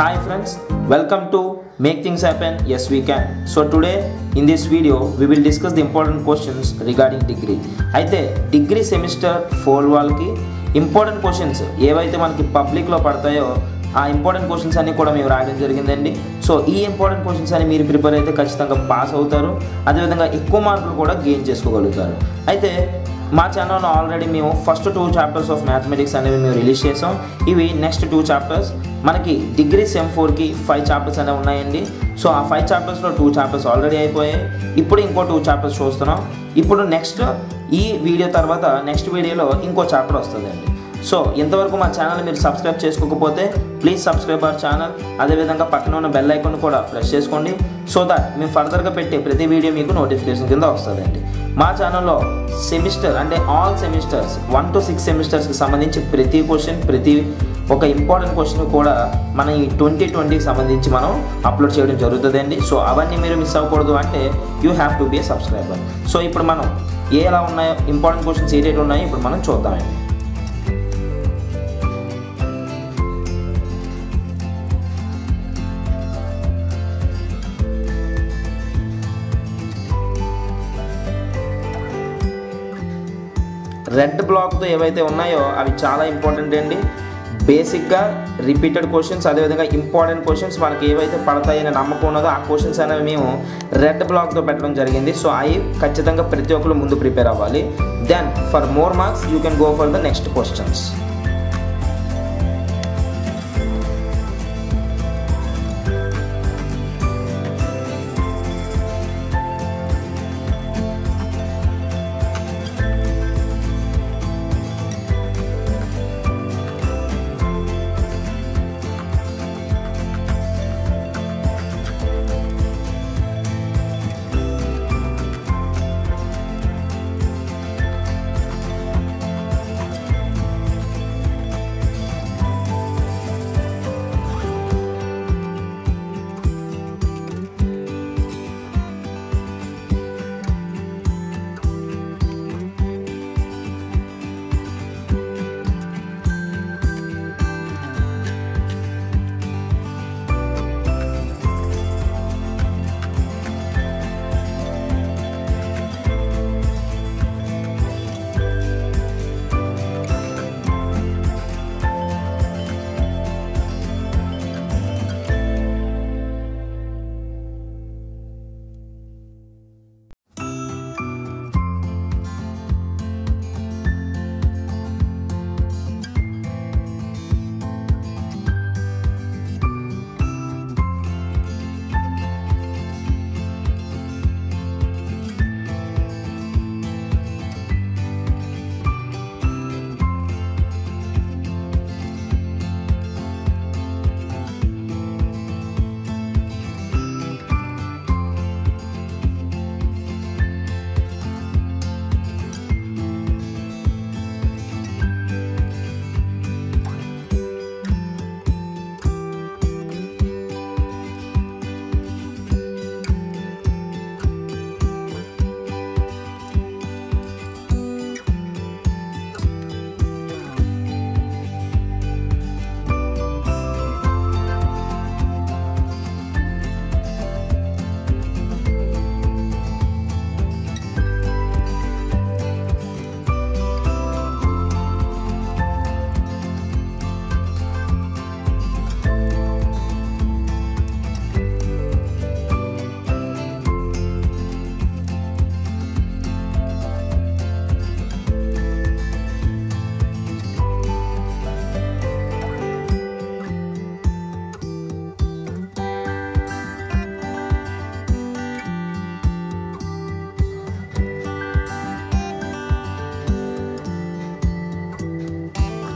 Hi friends, welcome to Make Things Happen Yes We Can. So today in this video we will discuss the important questions regarding degree. అయితే degree semester four వాళ్ళకి important questions ఏవైతే మనకి పబ్లిక్లో పడతాయో ఆ important questions అన్నీ కూడా మేము రాయడం జరిగిందండి సో ఈ ఇంపార్టెంట్ క్వశ్చన్స్ అని మీరు ప్రిపేర్ అయితే ఖచ్చితంగా పాస్ అవుతారు అదేవిధంగా ఎక్కువ మార్కులు కూడా గెయిన్ చేసుకోగలుగుతారు అయితే మా ఛానల్లో ఆల్రెడీ మేము first two chapters of mathematics అనేవి మేము రిలీజ్ చేసాం. ఇవి నెక్స్ట్ టూ చాప్టర్స్ మనకి డిగ్రీ సెమ్ ఫోర్కి ఫైవ్ చాప్టర్స్ అనేవి ఉన్నాయండి. సో ఆ ఫైవ్ చాప్టర్స్లో టూ చాప్టర్స్ ఆల్రెడీ అయిపోయాయి. ఇప్పుడు ఇంకో టూ చాప్టర్స్ చూస్తున్నాం. ఇప్పుడు నెక్స్ట్ ఈ వీడియో తర్వాత నెక్స్ట్ వీడియోలో ఇంకో చాప్టర్ వస్తుందండి. సో ఇంతవరకు మా ఛానల్ మీరు సబ్స్క్రైబ్ చేసుకోకపోతే ప్లీజ్ సబ్స్క్రైబ్ అవర్ ఛానల్ అదేవిధంగా పక్కన ఉన్న బెల్ ఐకాన్ కూడా ప్రెస్ చేసుకోండి. సో దట్ మేము ఫర్దర్గా పెట్టే ప్రతి వీడియో మీకు నోటిఫికేషన్ కింద వస్తుందండి. మా ఛానల్లో సెమిస్టర్ అంటే all semesters one two six సెమిస్టర్స్కి సంబంధించి ప్రతి క్వశ్చన్ ప్రతి ఒక ఇంపార్టెంట్ క్వశ్చన్ కూడా మన ఈ ట్వంటీ ట్వంటీకి సంబంధించి మనం అప్లోడ్ చేయడం జరుగుతుందండి. సో అవన్నీ మీరు మిస్ అవ్వకూడదు అంటే you have to be a subscriber so ఇప్పుడు మనం ఏ ఎలా ఉన్నాయో ఇంపార్టెంట్ క్వశ్చన్స్ ఏ ఉన్నాయో ఇప్పుడు మనం చూద్దామండి. రెడ్ బ్లాక్తో ఏవైతే ఉన్నాయో అవి చాలా ఇంపార్టెంట్ అండి. బేసిక్గా రిపీటెడ్ క్వశ్చన్స్ అదేవిధంగా ఇంపార్టెంట్ క్వశ్చన్స్ మనకి ఏవైతే పడతాయనే నమ్మకం ఉన్నదో ఆ క్వశ్చన్స్ అనేవి మేము రెడ్ బ్లాక్తో పెట్టడం జరిగింది. సో అవి ఖచ్చితంగా ప్రతి ఒక్కరు ముందు ప్రిపేర్ అవ్వాలి. Then for more marks you can go for the next questions.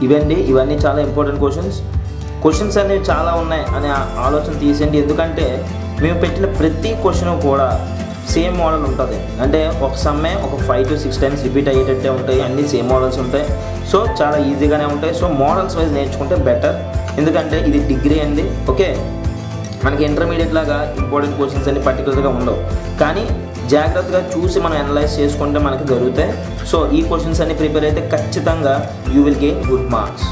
ఇవండి ఇవన్నీ చాలా ఇంపార్టెంట్ క్వశ్చన్స్ క్వశ్చన్స్ అనేవి చాలా ఉన్నాయి అనే ఆలోచన తీసేయండి. ఎందుకంటే మేము పెట్టిన ప్రతి క్వశ్చన్ కూడా సేమ్ మోడల్ ఉంటుంది. అంటే ఒక సమ్మే ఒక five two six times repeat అయ్యేటట్టే ఉంటాయి. అన్నీ సేమ్ మోడల్స్ ఉంటాయి. సో చాలా ఈజీగానే ఉంటాయి. సో మోడల్స్ వైజ్ నేర్చుకుంటే బెటర్ ఎందుకంటే ఇది డిగ్రీ అండి. ఓకే మనకి ఇంటర్మీడియట్ లాగా ఇంపార్టెంట్ క్వశ్చన్స్ అన్ని పర్టికులర్గా ఉండవు. కానీ జాగ్రత్తగా చూసి మనం అనలైజ్ చేసుకుంటే మనకి దొరుకుతాయి. సో ఈ క్వశ్చన్స్ అన్ని ప్రిపేర్ అయితే ఖచ్చితంగా you will gain good marks